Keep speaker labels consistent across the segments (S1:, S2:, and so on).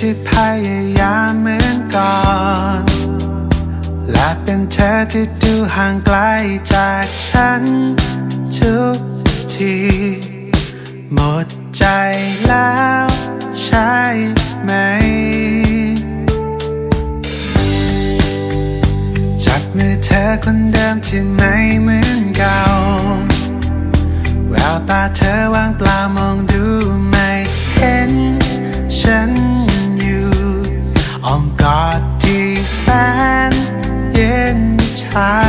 S1: ที่พยายามเหมือนก่อน และเป็นเธอที่ดูห่างไกลจากฉันทุกที หมดใจแล้วใช่ไหม จับมือเธอคนเดิมที่ไม่เหมือนเก่าแววตาเธอว่างเปล่า ช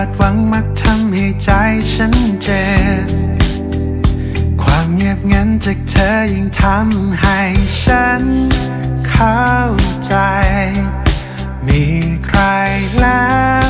S1: าดหวังมักทำให้ใจฉันเจ็บ ความเงียบงันจากเธอยิ่งทำให้ฉันเข้าใจ มีใครแล้ว